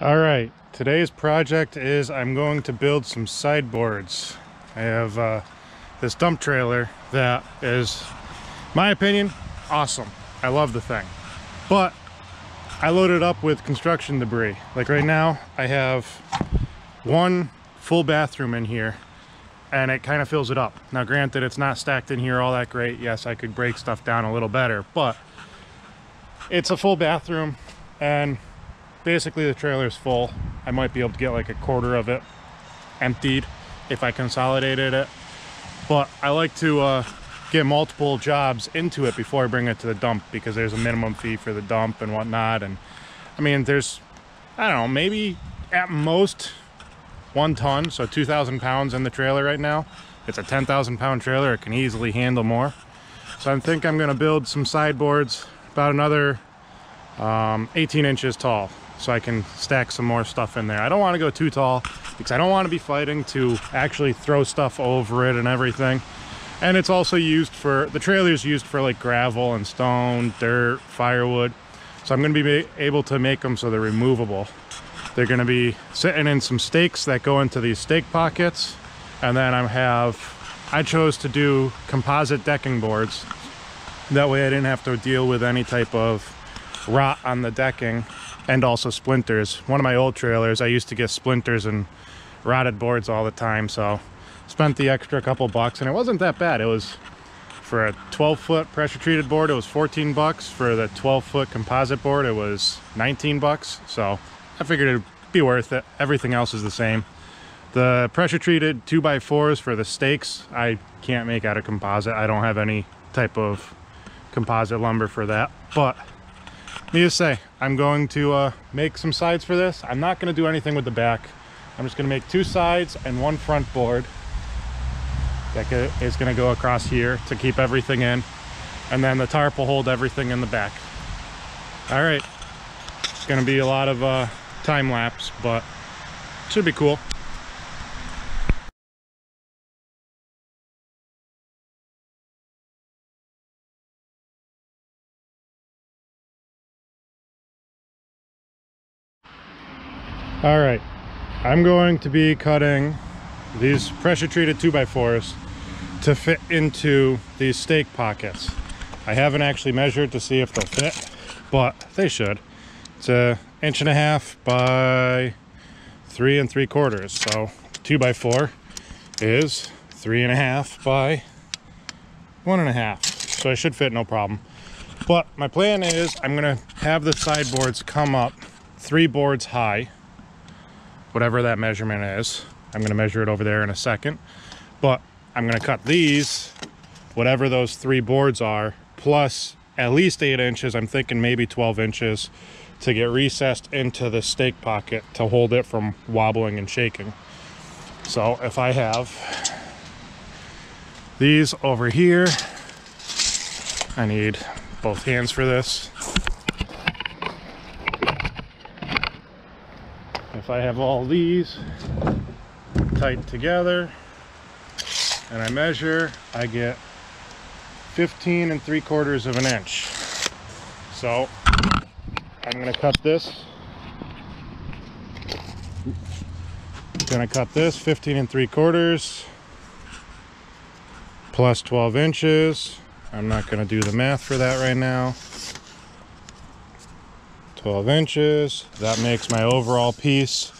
All right, today's project is I'm going to build some sideboards. I have uh, this dump trailer that is, my opinion, awesome. I love the thing. But I loaded it up with construction debris. Like right now, I have one full bathroom in here and it kind of fills it up. Now granted, it's not stacked in here all that great. Yes, I could break stuff down a little better, but it's a full bathroom and basically the trailer is full. I might be able to get like a quarter of it emptied if I consolidated it. But I like to uh, get multiple jobs into it before I bring it to the dump because there's a minimum fee for the dump and whatnot. And I mean, there's, I don't know, maybe at most one ton, so 2,000 pounds in the trailer right now. It's a 10,000 pound trailer, it can easily handle more. So I think I'm gonna build some sideboards about another um, 18 inches tall so I can stack some more stuff in there. I don't want to go too tall because I don't want to be fighting to actually throw stuff over it and everything. And it's also used for, the trailer is used for like gravel and stone, dirt, firewood. So I'm going to be able to make them so they're removable. They're going to be sitting in some stakes that go into these stake pockets. And then I have, I chose to do composite decking boards. That way I didn't have to deal with any type of rot on the decking and also splinters. One of my old trailers, I used to get splinters and rotted boards all the time, so spent the extra couple bucks, and it wasn't that bad. It was for a 12 foot pressure treated board, it was 14 bucks. For the 12 foot composite board, it was 19 bucks. So I figured it'd be worth it. Everything else is the same. The pressure treated 2x4s for the stakes, I can't make out of composite. I don't have any type of composite lumber for that, but needless to say, I'm going to uh, make some sides for this. I'm not going to do anything with the back. I'm just going to make two sides and one front board that is going to go across here to keep everything in. And then the tarp will hold everything in the back. All right. It's going to be a lot of uh, time lapse, but should be cool. All right, I'm going to be cutting these pressure treated 2x4s to fit into these stake pockets. I haven't actually measured to see if they'll fit, but they should. It's an inch and a half by three and three quarters. So two by four is three and a half by one and a half. So I should fit no problem. But my plan is I'm gonna have the sideboards come up three boards high whatever that measurement is. I'm gonna measure it over there in a second, but I'm gonna cut these, whatever those three boards are, plus at least eight inches, I'm thinking maybe 12 inches, to get recessed into the stake pocket to hold it from wobbling and shaking. So if I have these over here, I need both hands for this. If I have all these tight together and I measure, I get 15 and 3 quarters of an inch. So I'm going to cut this. going to cut this 15 and 3 quarters plus 12 inches. I'm not going to do the math for that right now. 12 inches. That makes my overall piece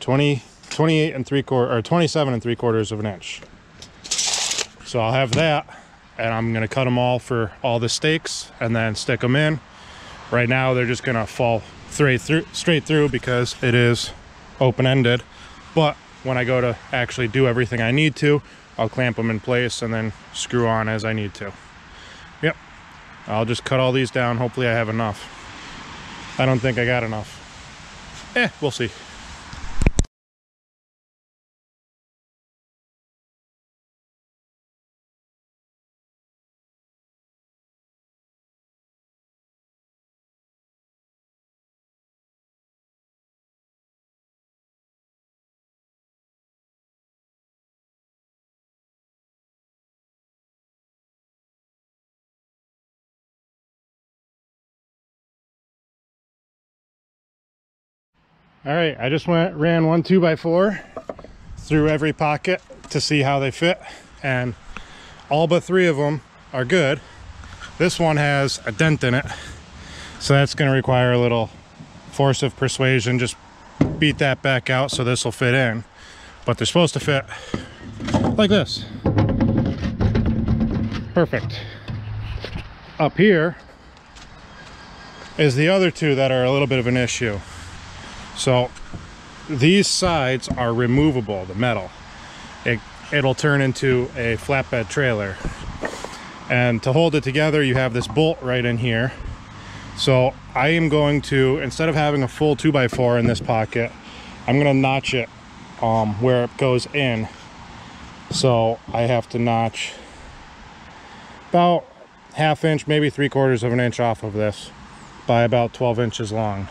20, 28 and three quarter, or 27 and three quarters of an inch. So I'll have that and I'm gonna cut them all for all the stakes and then stick them in. Right now they're just gonna fall straight through, straight through because it is open-ended. But when I go to actually do everything I need to, I'll clamp them in place and then screw on as I need to. Yep, I'll just cut all these down. Hopefully I have enough. I don't think I got enough. Eh, we'll see. All right, I just went ran one two by four through every pocket to see how they fit, and all but three of them are good. This one has a dent in it, so that's going to require a little force of persuasion. Just beat that back out so this will fit in. But they're supposed to fit like this. Perfect. Up here is the other two that are a little bit of an issue. So these sides are removable, the metal. It, it'll turn into a flatbed trailer. And to hold it together, you have this bolt right in here. So I am going to, instead of having a full 2x4 in this pocket, I'm going to notch it um, where it goes in. So I have to notch about half inch, maybe three quarters of an inch off of this by about 12 inches long.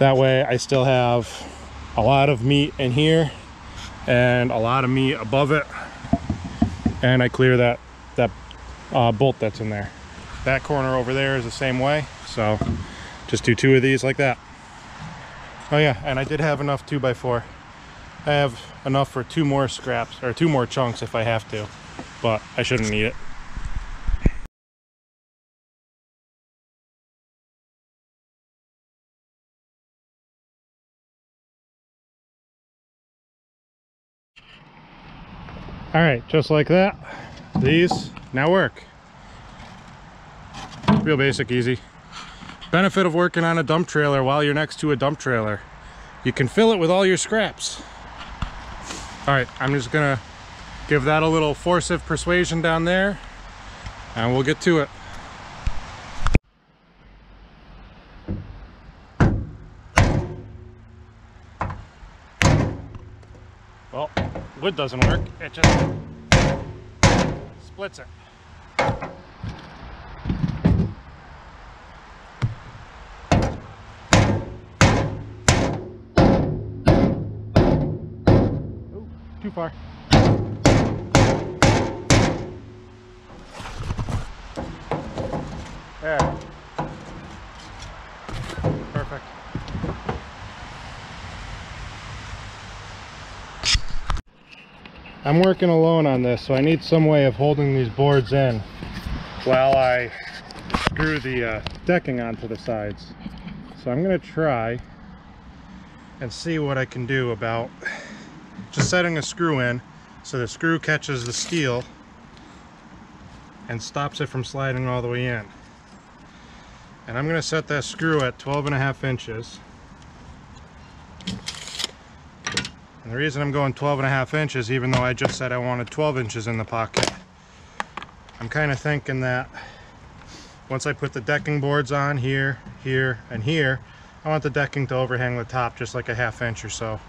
That way I still have a lot of meat in here and a lot of meat above it. And I clear that, that uh, bolt that's in there. That corner over there is the same way. So just do two of these like that. Oh yeah, and I did have enough two by four. I have enough for two more scraps or two more chunks if I have to, but I shouldn't need it. All right, just like that, these now work. Real basic, easy. Benefit of working on a dump trailer while you're next to a dump trailer. You can fill it with all your scraps. All right, I'm just gonna give that a little force of persuasion down there and we'll get to it. Wood doesn't work, it just splits it. Ooh, too far. There. Perfect. I'm working alone on this, so I need some way of holding these boards in while I screw the uh, decking onto the sides. So I'm going to try and see what I can do about just setting a screw in so the screw catches the steel and stops it from sliding all the way in. And I'm going to set that screw at 12 and a half inches. And the reason I'm going 12 and a half inches, even though I just said I wanted 12 inches in the pocket, I'm kind of thinking that once I put the decking boards on here, here, and here, I want the decking to overhang the top just like a half inch or so.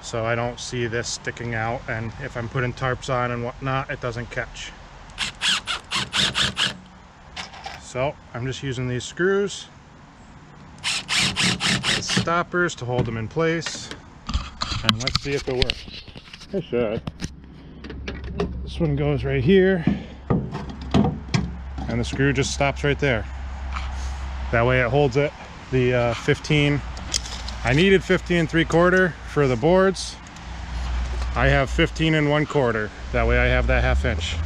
So I don't see this sticking out, and if I'm putting tarps on and whatnot, it doesn't catch. So I'm just using these screws, stoppers to hold them in place. And let's see if it works. It should. This one goes right here. And the screw just stops right there. That way it holds it. The uh, 15, I needed 15 and 3 quarter for the boards. I have 15 and 1 quarter. That way I have that half inch.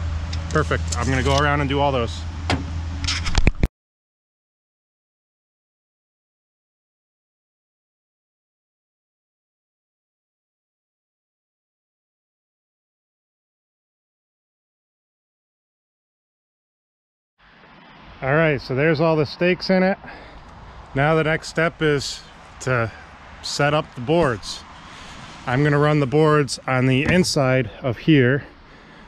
Perfect. I'm gonna go around and do all those. All right, so there's all the stakes in it. Now the next step is to set up the boards. I'm gonna run the boards on the inside of here.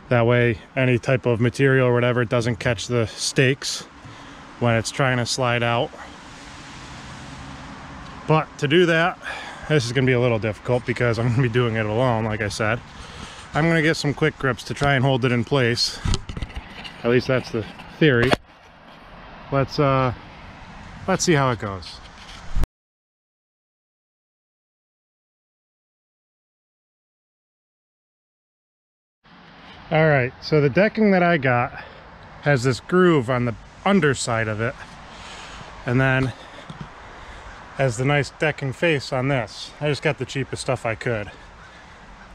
That way any type of material or whatever doesn't catch the stakes when it's trying to slide out. But to do that, this is gonna be a little difficult because I'm gonna be doing it alone, like I said. I'm gonna get some quick grips to try and hold it in place. At least that's the theory let's uh let's see how it goes all right so the decking that i got has this groove on the underside of it and then has the nice decking face on this. I just got the cheapest stuff I could.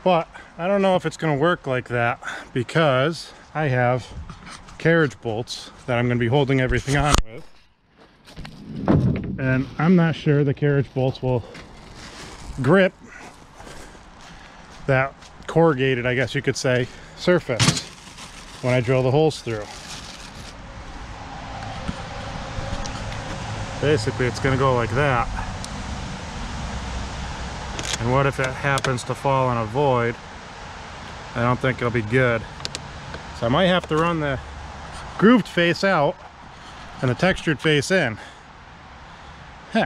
But I don't know if it's gonna work like that because I have carriage bolts that I'm gonna be holding everything on with. And I'm not sure the carriage bolts will grip that corrugated, I guess you could say, surface when I drill the holes through. Basically, it's gonna go like that. And what if it happens to fall in a void? I don't think it'll be good. So I might have to run the grooved face out and the textured face in. Huh.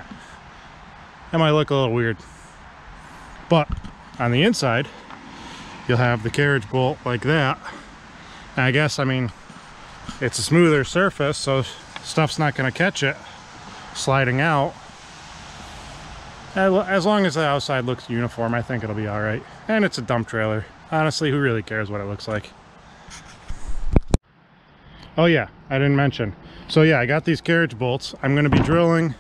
That might look a little weird. But on the inside, you'll have the carriage bolt like that. And I guess, I mean, it's a smoother surface, so stuff's not gonna catch it sliding out. As long as the outside looks uniform, I think it'll be all right. And it's a dump trailer. Honestly, who really cares what it looks like? Oh yeah, I didn't mention. So yeah, I got these carriage bolts. I'm gonna be drilling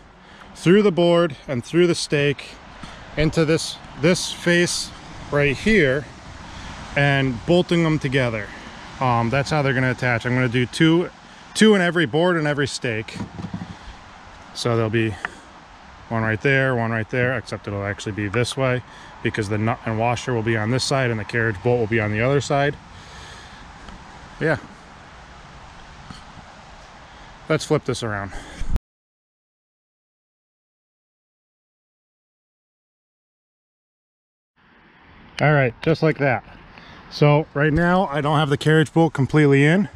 through the board and through the stake into this, this face right here and bolting them together. Um, that's how they're gonna attach. I'm gonna do two, two in every board and every stake. So there'll be one right there, one right there, except it'll actually be this way because the nut and washer will be on this side and the carriage bolt will be on the other side. Yeah. Let's flip this around. All right, just like that. So right now I don't have the carriage bolt completely in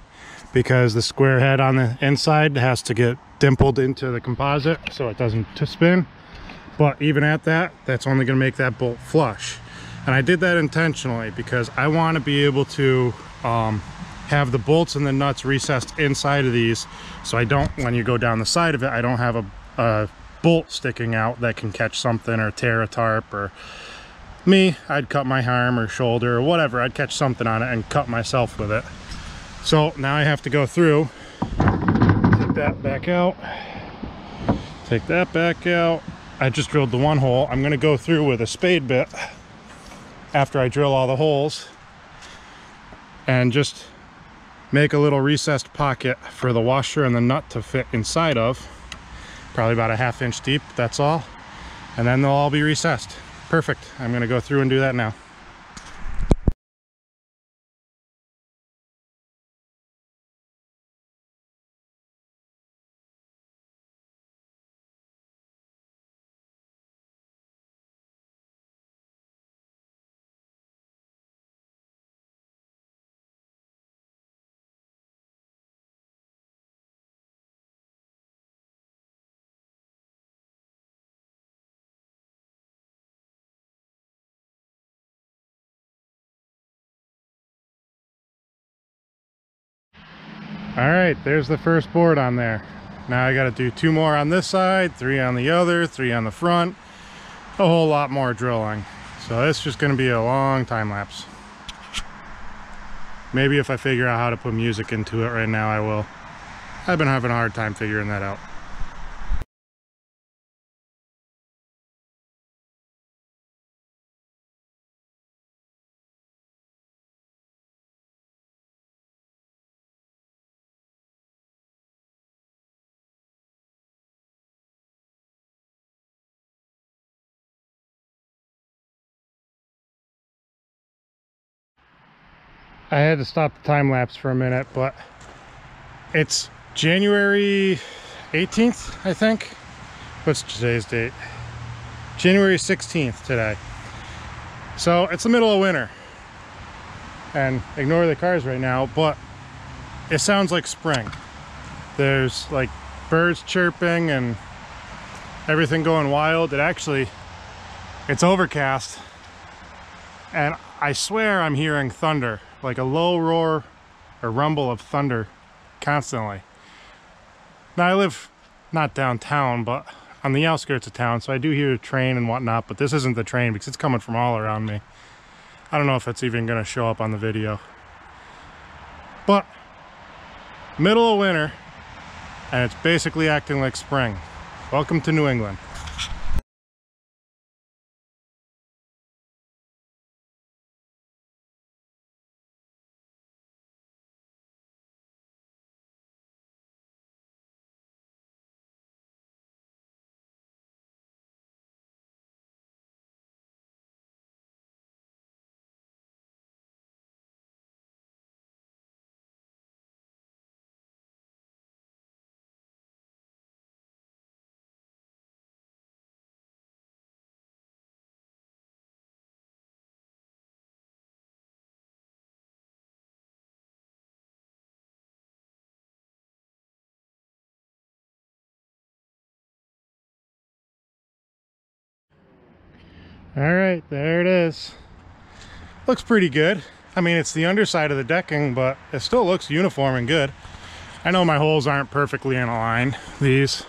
because the square head on the inside has to get dimpled into the composite so it doesn't spin but even at that that's only going to make that bolt flush and I did that intentionally because I want to be able to um, have the bolts and the nuts recessed inside of these so I don't when you go down the side of it I don't have a, a bolt sticking out that can catch something or tear a tarp or me I'd cut my arm or shoulder or whatever I'd catch something on it and cut myself with it. So now I have to go through take that back out take that back out. I just drilled the one hole. I'm gonna go through with a spade bit after I drill all the holes and just make a little recessed pocket for the washer and the nut to fit inside of. Probably about a half inch deep that's all. And then they'll all be recessed. Perfect. I'm gonna go through and do that now all right there's the first board on there. Now I got to do two more on this side three on the other three on the front. A whole lot more drilling. So it's just to be a long time lapse. Maybe if I figure out how to put music into it right now I will. I've been having a hard time figuring that out I had to stop the time lapse for a minute, but it's January 18th, I think. What's today's date? January 16th today. So it's the middle of winter. And ignore the cars right now, but it sounds like spring. There's like birds chirping and everything going wild. It actually, it's overcast. And I swear I'm hearing thunder like a low roar or rumble of thunder constantly. Now I live not downtown, but on the outskirts of town, so I do hear a train and whatnot, but this isn't the train because it's coming from all around me. I don't know if it's even going to show up on the video. But, middle of winter, and it's basically acting like spring. Welcome to New England. All right, there it is. Looks pretty good. I mean, it's the underside of the decking, but it still looks uniform and good. I know my holes aren't perfectly in a line, these.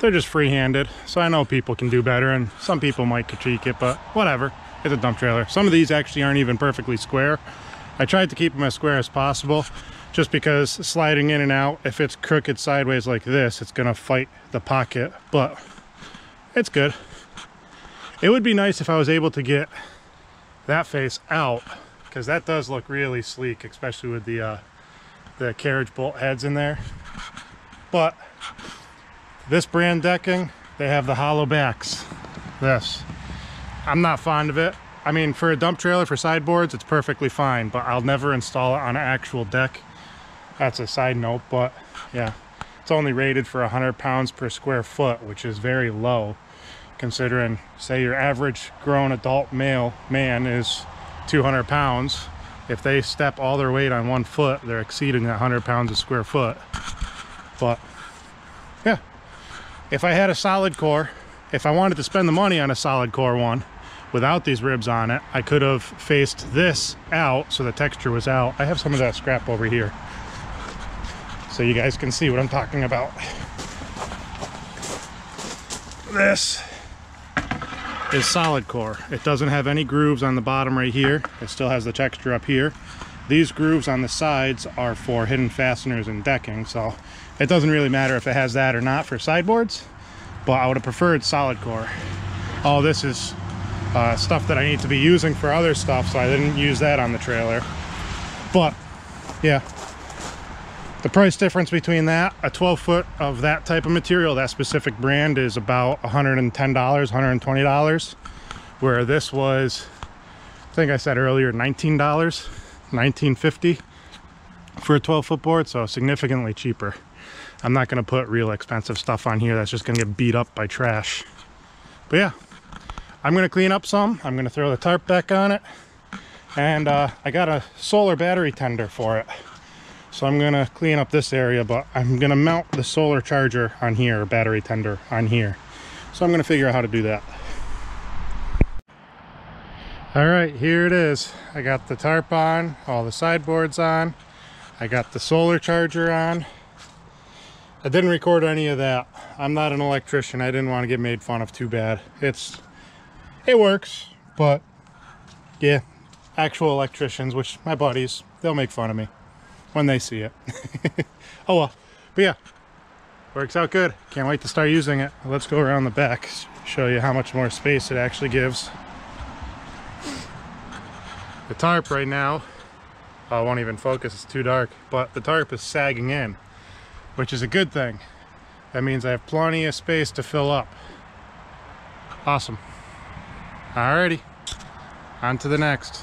They're just free-handed, so I know people can do better, and some people might critique it, but whatever. It's a dump trailer. Some of these actually aren't even perfectly square. I tried to keep them as square as possible, just because sliding in and out, if it's crooked sideways like this, it's gonna fight the pocket, but it's good. It would be nice if I was able to get that face out, because that does look really sleek, especially with the uh, the carriage bolt heads in there. But this brand decking, they have the hollow backs. This. I'm not fond of it. I mean, for a dump trailer for sideboards, it's perfectly fine, but I'll never install it on an actual deck. That's a side note, but yeah, it's only rated for 100 pounds per square foot, which is very low considering, say, your average grown adult male man is 200 pounds. If they step all their weight on one foot, they're exceeding that 100 pounds a square foot. But yeah, if I had a solid core, if I wanted to spend the money on a solid core one, without these ribs on it, I could have faced this out so the texture was out. I have some of that scrap over here so you guys can see what I'm talking about. This is solid core. It doesn't have any grooves on the bottom right here. It still has the texture up here. These grooves on the sides are for hidden fasteners and decking, so it doesn't really matter if it has that or not for sideboards, but I would have preferred solid core. All this is uh, stuff that I need to be using for other stuff, so I didn't use that on the trailer. But, yeah, the price difference between that, a 12 foot of that type of material, that specific brand is about $110, $120, where this was, I think I said earlier, $19, $19.50 for a 12 foot board, so significantly cheaper. I'm not gonna put real expensive stuff on here that's just gonna get beat up by trash. But yeah, I'm gonna clean up some. I'm gonna throw the tarp back on it. And uh, I got a solar battery tender for it. So I'm gonna clean up this area, but I'm gonna mount the solar charger on here, battery tender on here. So I'm gonna figure out how to do that. All right, here it is. I got the tarp on, all the sideboards on. I got the solar charger on. I didn't record any of that. I'm not an electrician. I didn't want to get made fun of too bad. It's, it works, but yeah, actual electricians, which my buddies, they'll make fun of me when they see it. oh well, but yeah, works out good. Can't wait to start using it. Let's go around the back, show you how much more space it actually gives. The tarp right now, I won't even focus, it's too dark, but the tarp is sagging in, which is a good thing. That means I have plenty of space to fill up. Awesome. Alrighty, on to the next.